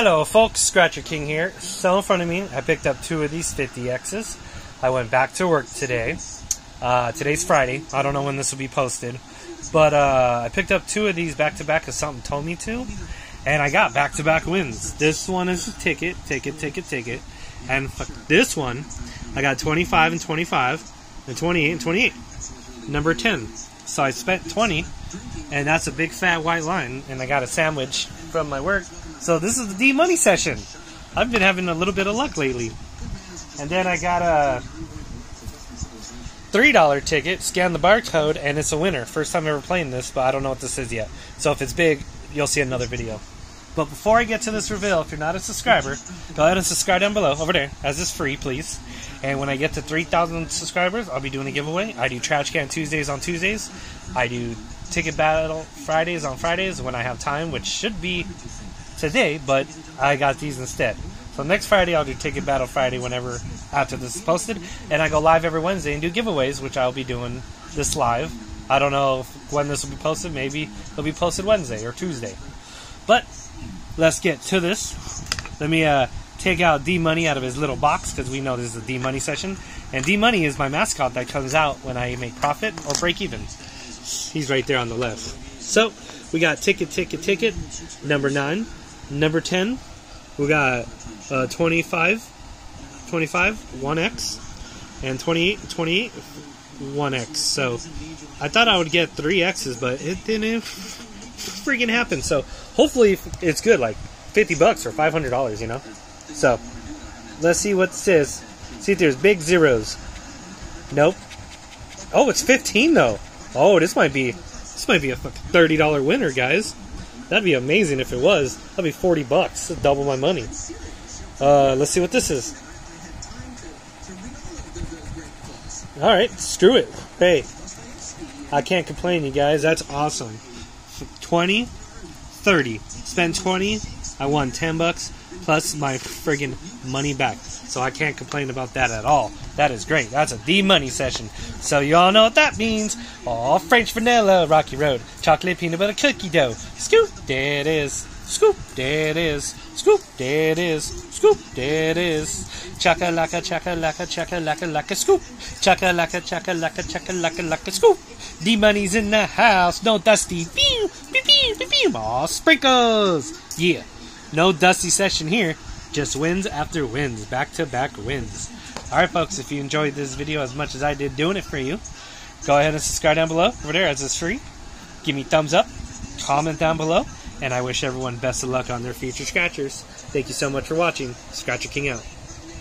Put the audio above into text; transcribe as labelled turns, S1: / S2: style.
S1: Hello, folks. Scratcher King here. So in front of me, I picked up two of these 50Xs. I went back to work today. Uh, today's Friday. I don't know when this will be posted. But uh, I picked up two of these back to back because something told me to. And I got back to back wins. This one is a ticket, ticket, ticket, ticket. And this one, I got 25 and 25, and 28 and 28. Number 10. So I spent 20, and that's a big fat white line. And I got a sandwich from my work so this is the D Money session. I've been having a little bit of luck lately. And then I got a $3 ticket, scan the barcode, and it's a winner. First time ever playing this, but I don't know what this is yet. So if it's big, you'll see another video. But before I get to this reveal, if you're not a subscriber, go ahead and subscribe down below, over there, as it's free, please. And when I get to 3,000 subscribers, I'll be doing a giveaway. I do Trash Can Tuesdays on Tuesdays. I do Ticket Battle Fridays on Fridays when I have time, which should be today, but I got these instead. So next Friday I'll do Ticket Battle Friday whenever after this is posted, and I go live every Wednesday and do giveaways, which I'll be doing this live. I don't know when this will be posted. Maybe it'll be posted Wednesday or Tuesday. But let's get to this. Let me uh, take out D Money out of his little box because we know this is a D Money session, and D Money is my mascot that comes out when I make profit or break even. He's right there on the left. So we got ticket, ticket, ticket, number nine. Number 10, we got uh, 25, 25, 1X, and 28, 28, 1X. So I thought I would get three X's, but it didn't freaking happen. So hopefully it's good, like 50 bucks or $500, you know? So let's see what this is. See if there's big zeros. Nope. Oh, it's 15 though. Oh, this might be this might be a $30 winner, guys. That'd be amazing if it was. That'd be 40 bucks. That'd double my money. Uh, let's see what this is. Alright, screw it. Hey, I can't complain, you guys. That's awesome. 20, 30. Spent 20, I won 10 bucks plus my friggin' money back. So I can't complain about that at all. That is great. That's a D money session. So you all know what that means. All French vanilla, Rocky Road, chocolate peanut butter cookie dough. Scoop, there it is. Scoop, there it is. Scoop, there it is. Scoop, there it is. Chaka laka chaka laka chaka laka laka scoop. Chaka laka chaka laka chaka laka laka scoop. D money's in the house. No dusty. Pew, pew, pew, pew, pew. Aw, sprinkles. Yeah. No dusty session here, just wins after wins, back to back wins. Alright, folks, if you enjoyed this video as much as I did doing it for you, go ahead and subscribe down below over there as it's free. Give me thumbs up, comment down below, and I wish everyone best of luck on their future scratchers. Thank you so much for watching. Scratcher King out.